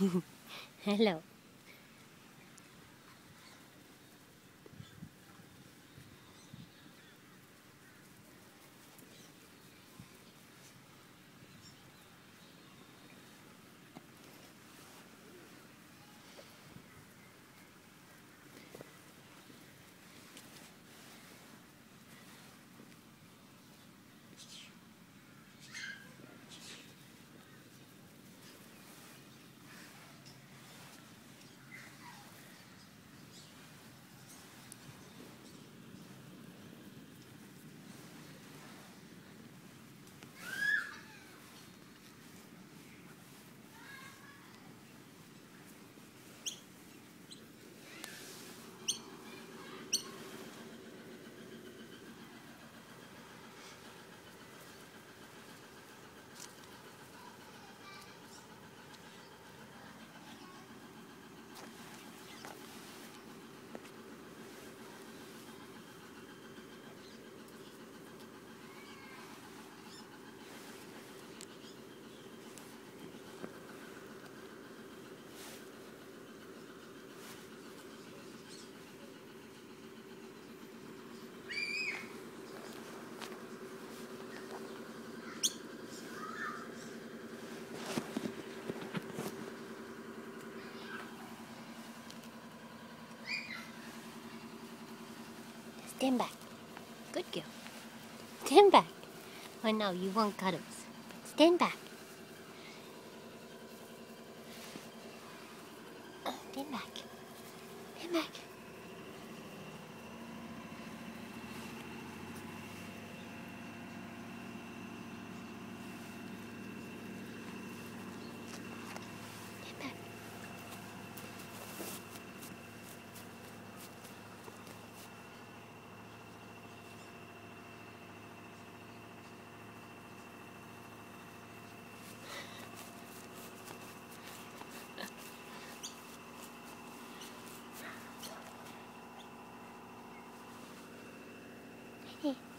Hello. Stand back. Good girl. Stand back. Oh no, you want cuddles. Stand back. Stand back. Stand back. Stand back. 嘿。